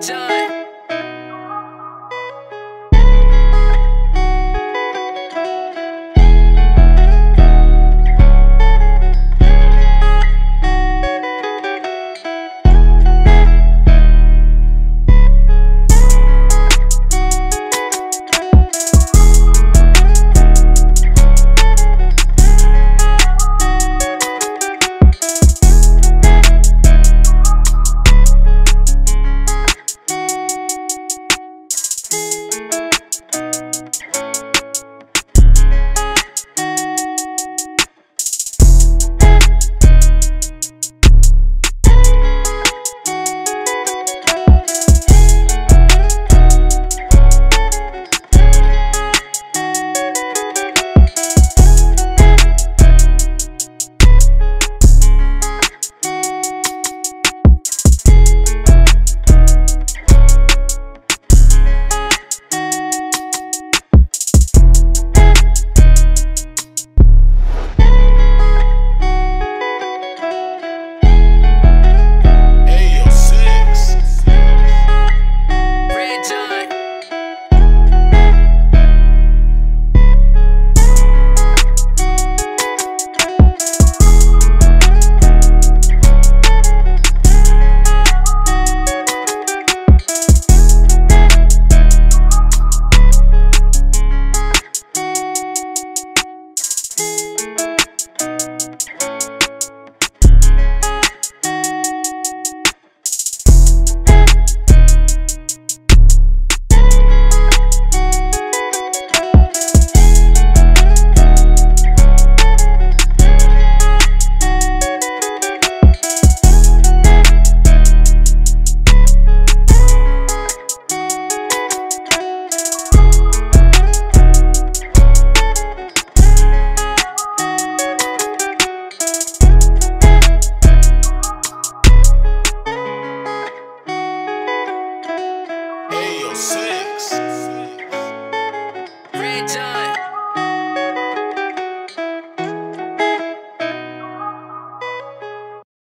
John. Red John.